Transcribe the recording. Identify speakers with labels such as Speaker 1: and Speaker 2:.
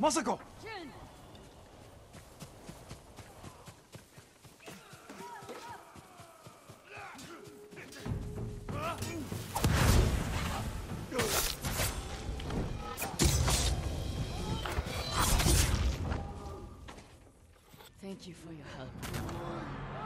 Speaker 1: Masako!
Speaker 2: Thank you for your help.